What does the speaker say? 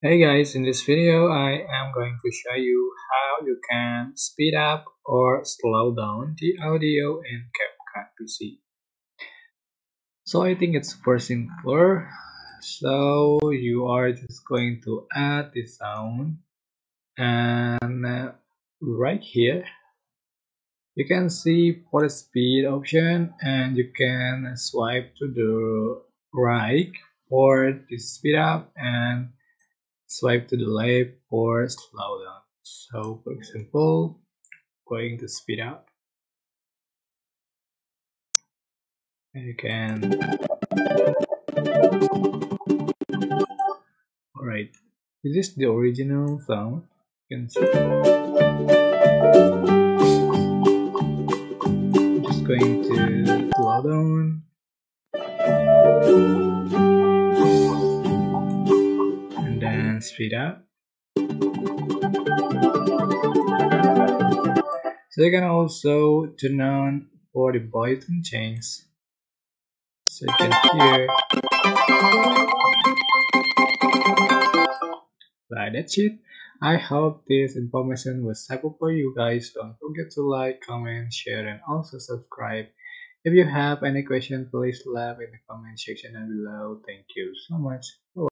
Hey guys, in this video I am going to show you how you can speed up or slow down the audio in CapCut PC. So I think it's super simpler. So you are just going to add the sound and uh, right here you can see for the speed option and you can swipe to the right for the speed up and swipe to the left or slow down. So for example, going to speed up. You can Alright, this is the original sound. You can see. I'm just going to slow down. And speed up. So you can also turn on the volume change. So you can hear. Right, that's it. I hope this information was helpful for you guys. Don't forget to like, comment, share, and also subscribe. If you have any question, please leave in the comment section down below. Thank you so much.